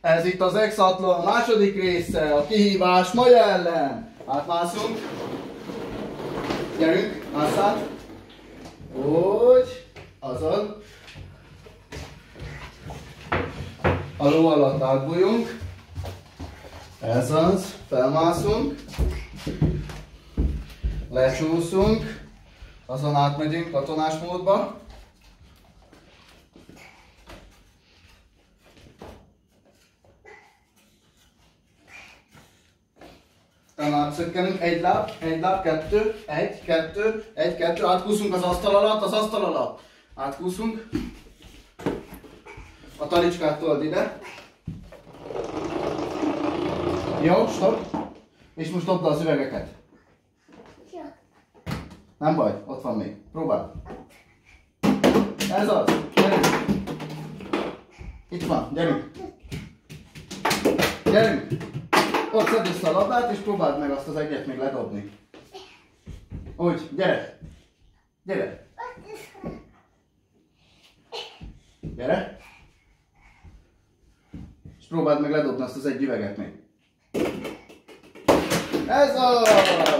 Ez itt az Exatlon második része, a kihívás Maja ellen. Átmászunk. Gyerünk, másszát. Úgy. Azaz. A ló alatt átbújunk. Ez az. Felmászunk. Lecsúszunk. Azon átmegyünk katonás módba. Szökkenünk, egy láb, egy láb, kettő, egy, kettő, egy, kettő, átkúszunk az asztal alatt, az asztal alatt. Átkúszunk. A talicskát told ide. Jó, stop. És most dobd az üvegeket. Nem baj, ott van még. Próbál. Ez az. Gyerünk. Itt van, gyerünk. Gyerünk. Ott szedd vissza a labdát, és próbáld meg azt az egyet még ledobni. Úgy, gyere. Gyere. Gyere. És próbáld meg ledobni azt az egy üveget még. Ez az!